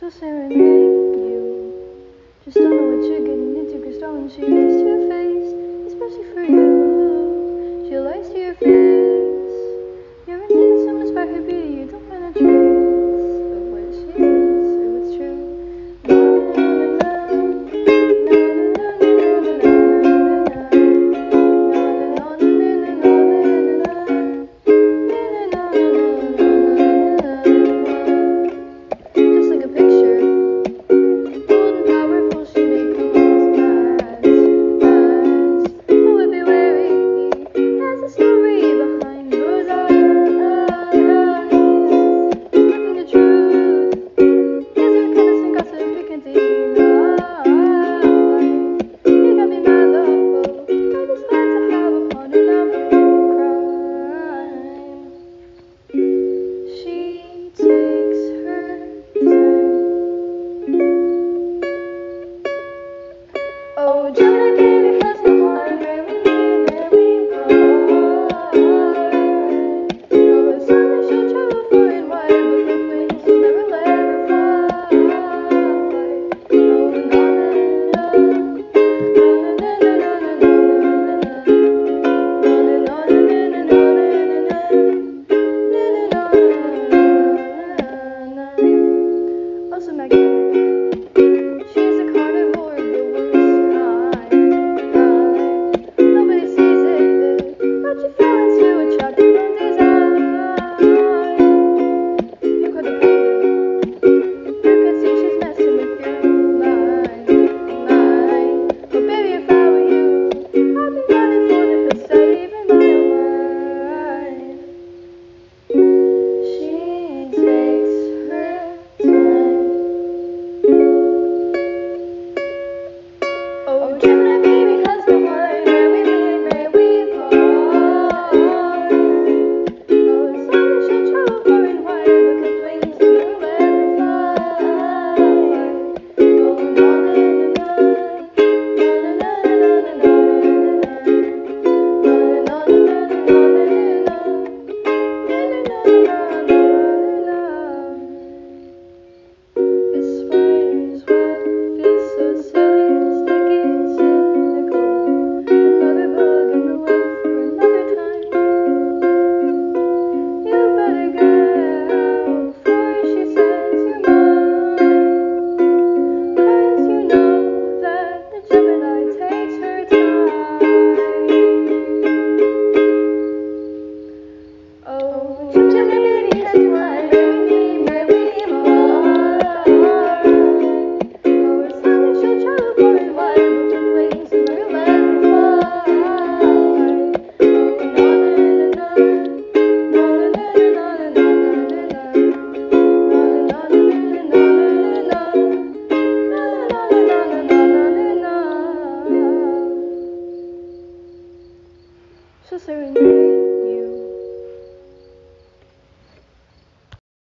to serenade you. Just don't know what you're getting into, cause don't you use your. again. forgiveness. so sorry.